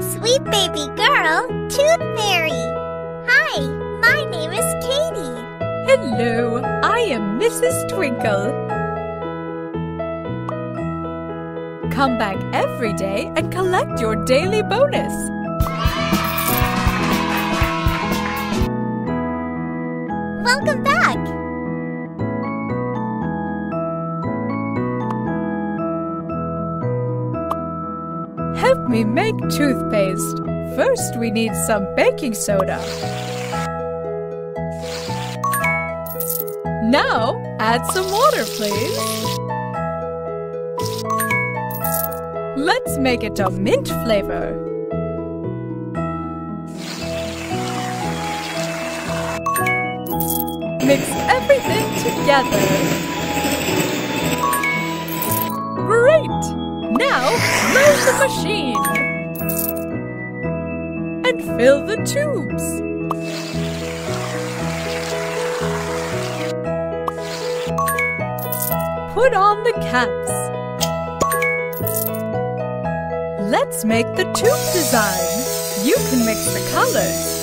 Sweet baby girl, Tooth Fairy. Hi, my name is Katie. Hello, I am Mrs. Twinkle. Come back every day and collect your daily bonus. Welcome back. Help me make toothpaste. First, we need some baking soda. Now, add some water, please. Let's make it a mint flavor. Mix everything together. Now, load the machine. And fill the tubes. Put on the caps. Let's make the tube design. You can mix the colors.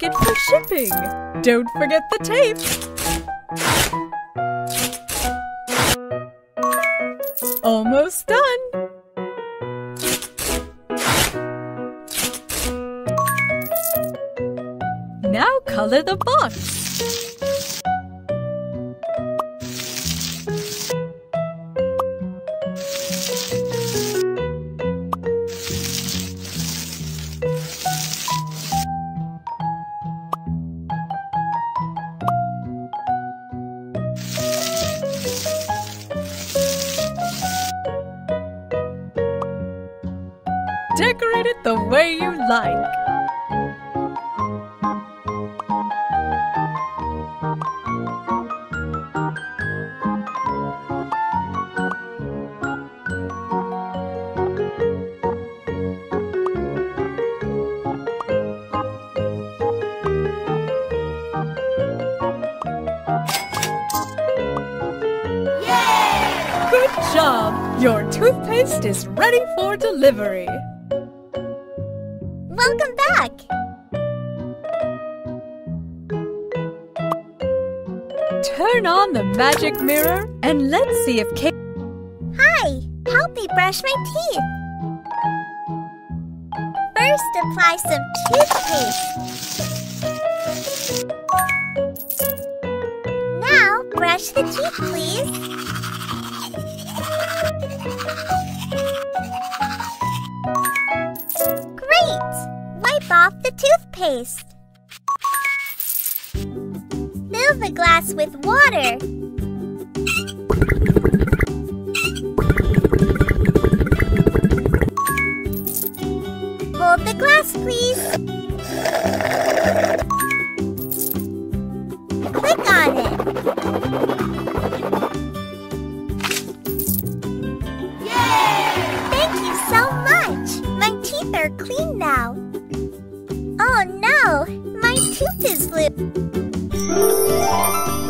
It for shipping. Don't forget the tape. Almost done. Now color the box. Like. Good job! Your toothpaste is ready for delivery. Welcome back. Turn on the magic mirror and let's see if Kate. Hi, help me brush my teeth. First, apply some toothpaste. Now, brush the teeth, please. Off the toothpaste. Fill the glass with water. No, my tooth is loose.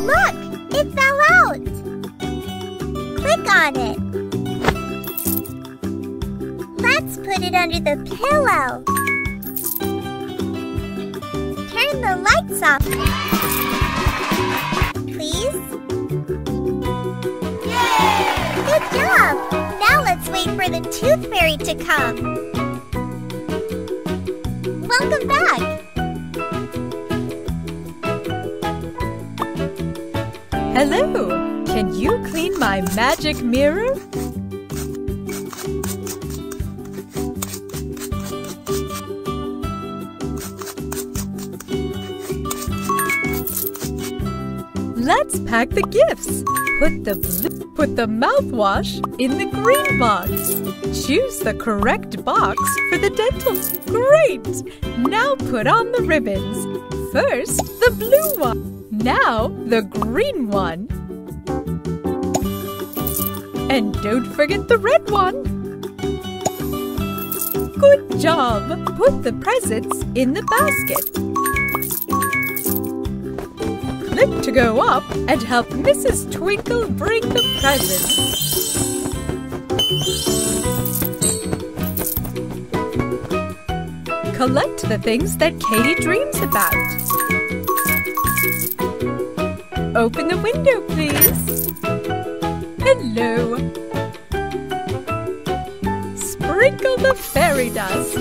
Look, it fell out. Click on it. Let's put it under the pillow. Turn the lights off. Please. Yay! Good job! Now let's wait for the tooth fairy to come. Welcome back! Hello! Can you clean my magic mirror? Let's pack the gifts. Put the put the mouthwash in the green box. Choose the correct box for the dental. Great! Now put on the ribbons. First, the blue one. Now, the green one. And don't forget the red one. Good job! Put the presents in the basket click to go up and help Mrs. Twinkle bring the presents. Collect the things that Katie dreams about. Open the window, please. Hello. Sprinkle the fairy dust.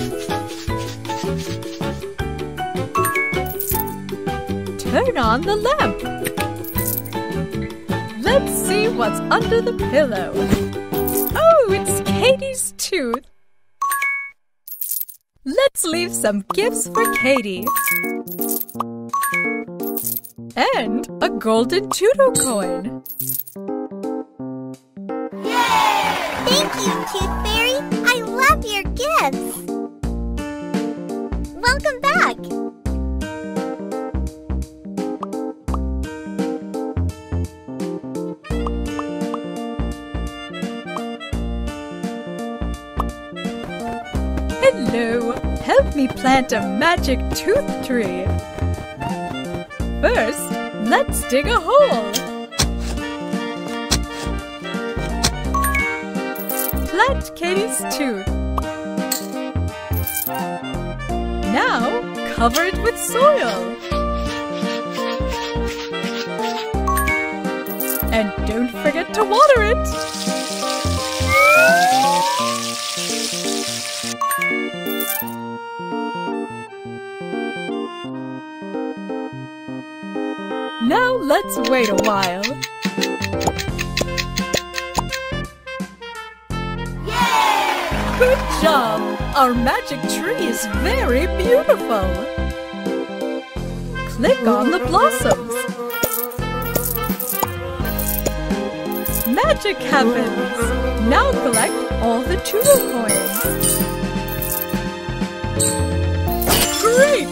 turn on the lamp. Let's see what's under the pillow. Leave some gifts for Katie. And a golden Tudo coin. Yay! Thank you, Tooth Fairy. I love your gifts. Welcome back. Hello! Help me plant a magic tooth tree. First, let's dig a hole. Plant Katie's tooth. Now, cover it with soil. Let's wait a while. Yay! Good job! Our magic tree is very beautiful. Click on the blossoms. Magic happens! Now collect all the Tudo coins. Great!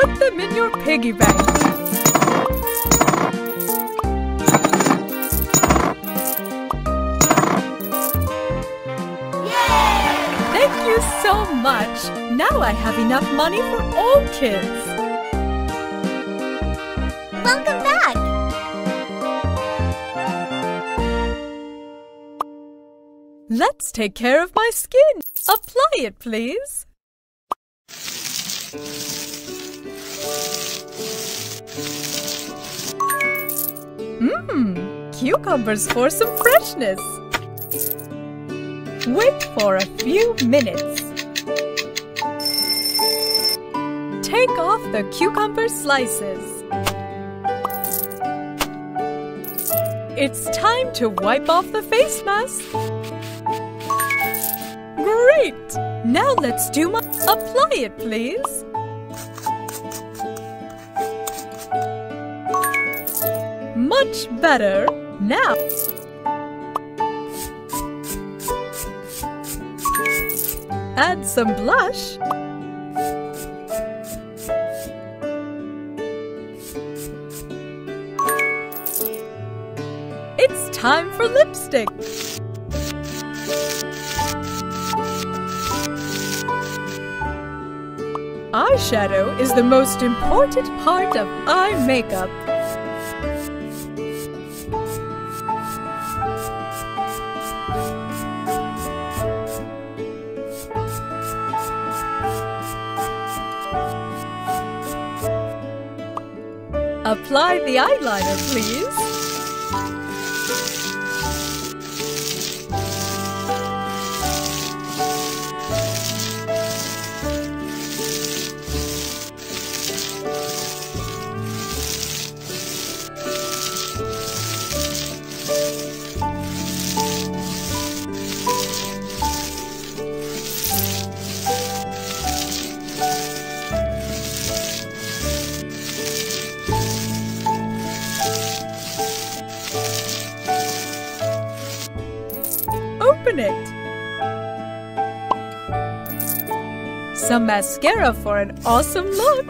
Put them in your piggy bank. So much! Now I have enough money for all kids! Welcome back! Let's take care of my skin! Apply it, please! Mmm, cucumbers for some freshness! Wait for a few minutes. The cucumber slices. It's time to wipe off the face mask. Great! Now let's do my... Apply it, please. Much better. Now... Add some blush. Time for lipstick. Eyeshadow is the most important part of eye makeup. Apply the eyeliner, please. Thank you. Some mascara for an awesome look.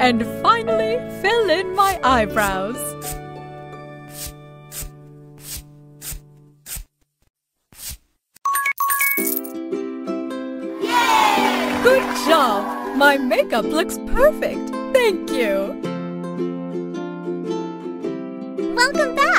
And finally, fill in my eyebrows. Yay! Good job! My makeup looks perfect. Thank you. Welcome back!